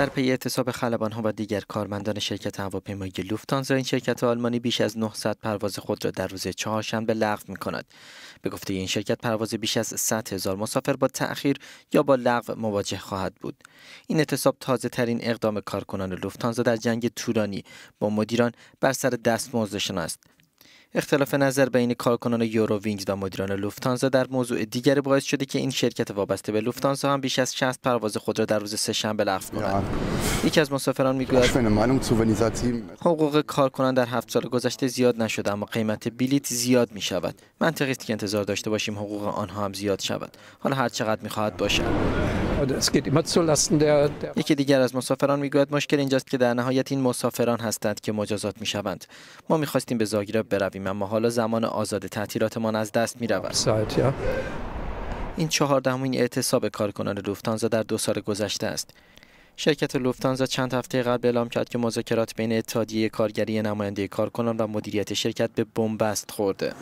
در پی اعتصاب خلبانها و دیگر کارمندان شرکت هواپیمایی لوفتانزا این شرکت آلمانی بیش از 900 پرواز خود را در روز چهارشنبه لغو می کند. به گفته این شرکت پرواز بیش از 100 هزار مسافر با تأخیر یا با لغو مواجه خواهد بود. این اعتصاب تازه ترین اقدام کارکنان لوفتانزا در جنگ طولانی با مدیران بر سر دستمزدشان است. اختلاف نظر بین کارکنان یورو وینگز و مدیران لوفتانزا در موضوع دیگری باعث شده که این شرکت وابسته به لوفتانزا هم بیش از 60 پرواز خود را در روز سه‌شنبه لغو کند. یکی از مسافران می‌گوید حقوق کارکنان در هفت سال گذشته زیاد نشده اما قیمت بلیت زیاد می شود. منطقی است که انتظار داشته باشیم حقوق آنها هم زیاد شود. حالا هر چقدر می‌خواهد باشد. یکی دیگر از مسافران می‌گوید مشکل اینجاست که در نهایت این مسافران هستند که مجازات می‌شوند. ما می‌خواستیم به زاگرب برویم اما حالا زمان آزاد تعطیلاتمان از دست می رود. این چهاردهمین اعتصاب کارکنان لوفتانزا در دو سال گذشته است. شرکت لوفتانزا چند هفته قبل اعلام کرد که مذاکرات بین اتحادیه کارگری نماینده کارکنان و مدیریت شرکت به بنبست خورده.